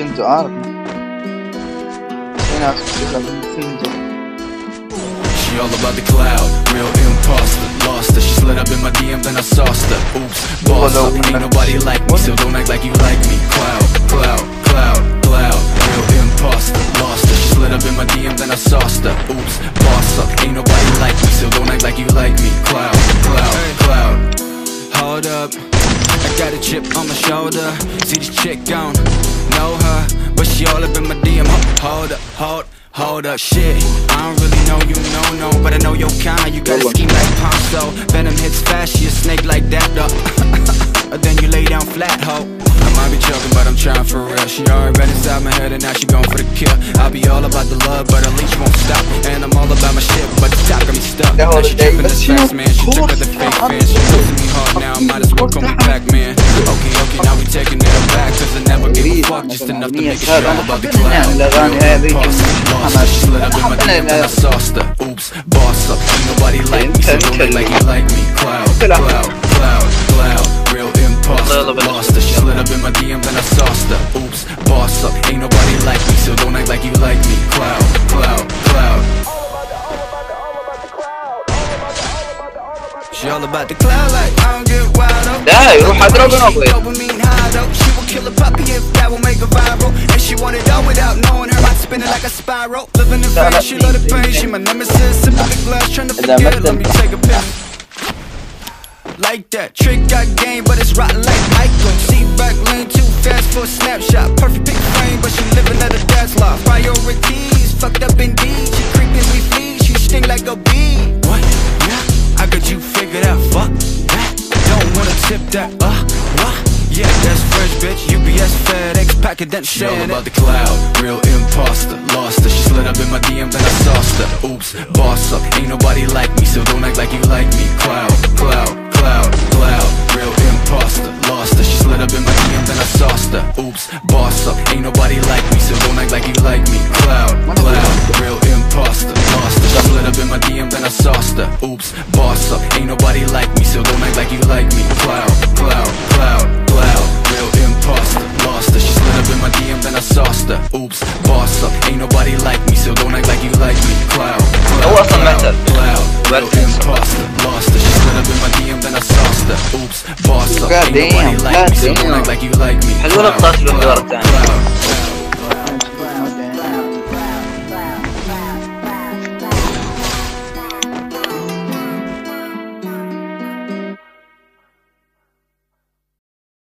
questions are en az kısımca. She all about the cloud, real imposter, lost her. She's lit up in my DM, then I sauced her. Oops, boss up, ain't nobody like me So don't act like you like me. Cloud, cloud, cloud, cloud Real imposter, lost her. She's lit up in my DM, then I sauced her. Oops, boss up, ain't nobody like me So don't act like you like me. Cloud, cloud, cloud. Hold up got a chip on my shoulder. See this chick gone. Know her But she all up in my DM Hold up, hold Hold up, shit. I don't really know you, no, no But I know your kind. You got a scheme like Ponzi. Venom hits fast, she a snake like that, though. Then you lay down flat, ho. I might be joking, but I'm trying for real. She already been inside my head and now she going for the kill. I'll be all about the love, but at least she won't stop. And I'm all about my shit, but the top got me stuck. Now she tripping this fast, man, she took out the fake fan She losing me hard now, I might as well call me back, man. Okay, okay, now we taking it back Cause I never give a fuck, just enough to make it sure I'm about the cloud She slid up in my DM and I sauced her Oops, boss up, ain't nobody like me, so don't look like you like me. Cloud, cloud, cloud. nobody like me So don't act like you like me Cloud, cloud, cloud She all about the cloud like I don't get wild up لا يروح اضرب نقضي Dopamine high though She will kill a puppy if that will make her viral And she want it all without knowing her mind spinning like a spiral Living in لا، fear, she love the pain She my nemesis, sipping the glass Trying to إذا forget, let مثل- me take a pill like that, trick got game But it's rotten like Michael. See back lane too fast for a snapshot. Perfect pick frame, but she living at a dad's loft Priorities, fucked up indeed. She creeping, we flee, she sting like a bee. What? Yeah, I got you figured out, fuck that. Don't wanna tip that, uh, what? Yeah, that's fresh, bitch. UPS, FedEx, packet that She all about the cloud, real imposter Lost her, she slid up in my DM, then I sauced her. Oops, boss up, ain't nobody like me Oops, boss up, ain't nobody like me So don't act like you like me. Cloud, cloud, real imposter Lost her, split up in my DM then I sauced her. Oops, boss up, ain't nobody like me So don't act like you like me. Cloud, cloud, cloud, cloud. Real imposter, lost her She slid up in my DM then I sauced her. Oops, boss up, ain't nobody like me So don't act like you like me. Cloud, cloud, cloud, cloud, cloud. Real Boss up, God damn, God damn. Like you like me. I love classroom